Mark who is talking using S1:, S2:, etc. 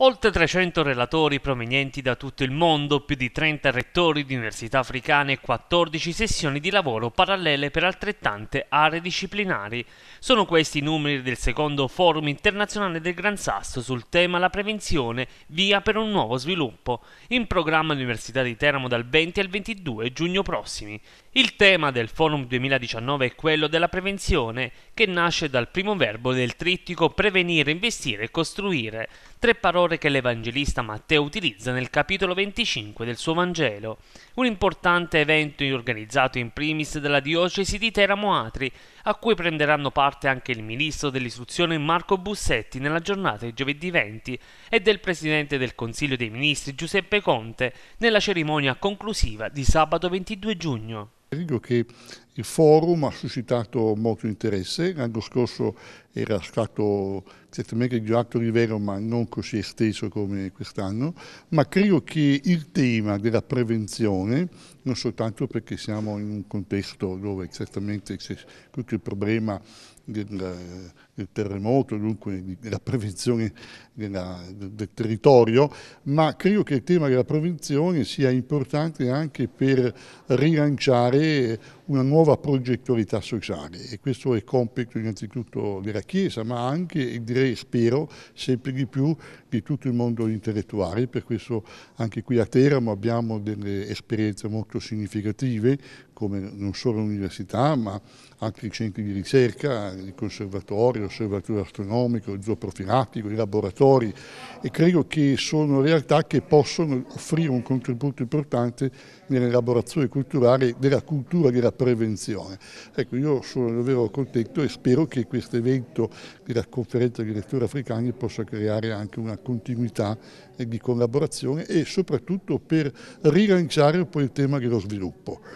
S1: Oltre 300 relatori provenienti da tutto il mondo, più di 30 rettori di università africane e 14 sessioni di lavoro parallele per altrettante aree disciplinari. Sono questi i numeri del secondo forum internazionale del Gran Sasso sul tema la prevenzione, via per un nuovo sviluppo, in programma all'Università di Teramo dal 20 al 22 giugno prossimi. Il tema del forum 2019 è quello della prevenzione, che nasce dal primo verbo del trittico prevenire, investire e costruire, tre parole parole che l'Evangelista Matteo utilizza nel capitolo 25 del suo Vangelo, un importante evento organizzato in primis dalla diocesi di Teramo Atri, a cui prenderanno parte anche il ministro dell'istruzione Marco Bussetti nella giornata di giovedì 20 e del presidente del Consiglio dei Ministri Giuseppe Conte nella cerimonia conclusiva di sabato 22 giugno.
S2: Dico che il forum ha suscitato molto interesse, l'anno scorso era stato certamente di alto livello ma non così esteso come quest'anno, ma credo che il tema della prevenzione, non soltanto perché siamo in un contesto dove certamente c'è tutto il problema del, del terremoto, dunque della prevenzione della, del territorio, ma credo che il tema della prevenzione sia importante anche per rilanciare una nuova progettualità sociale. E questo è compito innanzitutto della Chiesa, ma anche, direi, spero, sempre di più di tutto il mondo intellettuale, per questo anche qui a Teramo abbiamo delle esperienze molto significative, come non solo l'università, ma anche i centri di ricerca, il conservatorio, l'osservatorio astronomico, il zooprofilattico, i laboratori. E credo che sono realtà che possono offrire un contributo importante nell'elaborazione culturale della cultura della prevenzione. Ecco, io sono davvero contento e spero che questo evento della conferenza dei lettori africani possa creare anche una continuità di collaborazione e soprattutto per rilanciare poi il tema dello sviluppo.